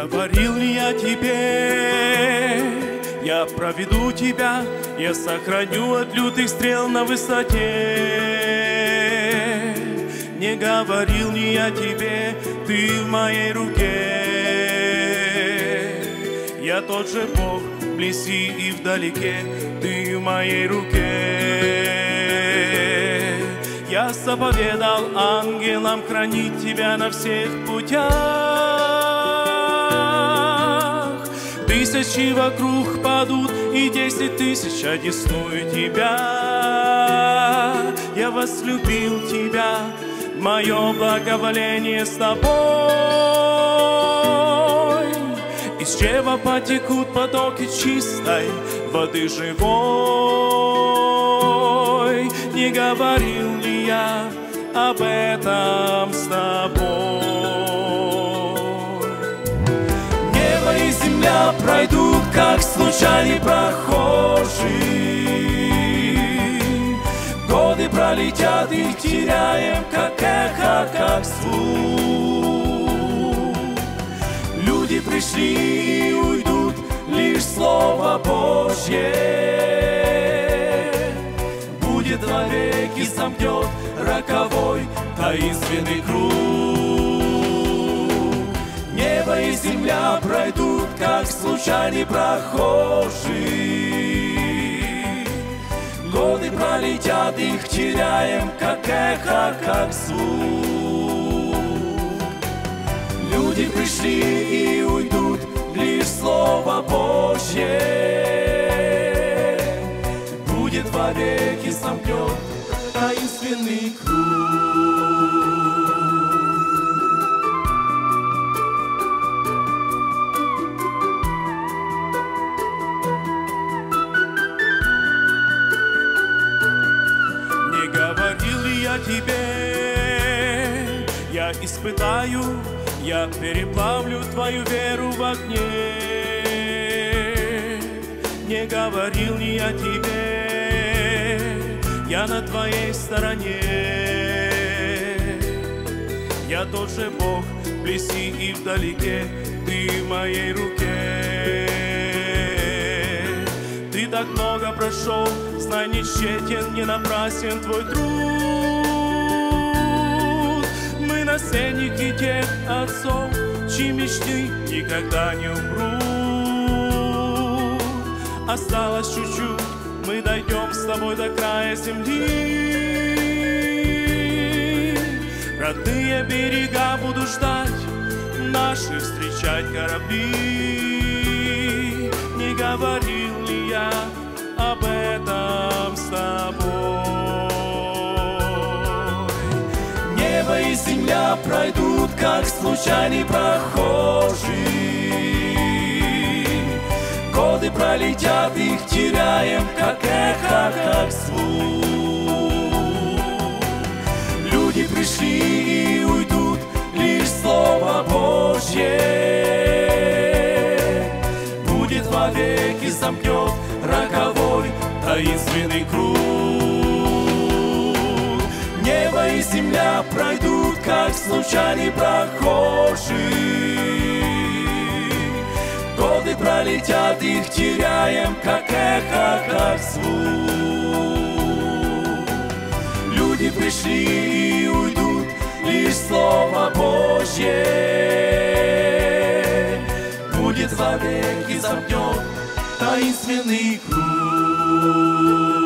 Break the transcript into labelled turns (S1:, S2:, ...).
S1: Говорил ли я тебе, я проведу тебя, я сохраню от лютых стрел на высоте. Не говорил ли я тебе, ты в моей руке. Я тот же Бог, вблизи и вдалеке, ты в моей руке. Я заповедал ангелам хранить тебя на всех путях. Тысячи вокруг падут, и десять тысяч одесную тебя. Я возлюбил тебя, мое благоволение с тобой. Из чрева потекут потоки чистой воды живой. Не говорил ли я об этом И земля пройдут, как случайный прохожий. Годы пролетят, их теряем, как эхо, как звук. Люди пришли и уйдут, лишь Слово Божье будет вовеки замкнет роковой таинственный круг. Как случайный прохожий. Годы пролетят, их теряем, как эхо, как звук. Люди пришли и уйдут, лишь Слово Божье будет вовеки замкнет таинственный круг. Тебе, я испытаю, я переплавлю твою веру в огне. Не говорил ли я тебе, я на твоей стороне. Я тот же Бог, вблизи и вдалеке, ты в моей руке. Ты так много прошел, знай, не тщетен, не напрасен твой труд. Мы наследники тех отцов, чьи мечты никогда не умрут. Осталось чуть-чуть, мы дойдем с тобой до края земли. Родные берега буду ждать, наши встречать корабли. Не говорил ли я земля пройдут, как случайный прохожий. Годы пролетят, их теряем, как эхо, как звук. Люди пришли и уйдут, лишь Слово Божье будет вовеки замкнет роковой таинственный круг. Небо и земля пройдут, как случайный прохожий. Годы пролетят, их теряем, как эхо, как звук. Люди пришли и уйдут, лишь Слово Божье будет вовеки замкнет таинственный круг.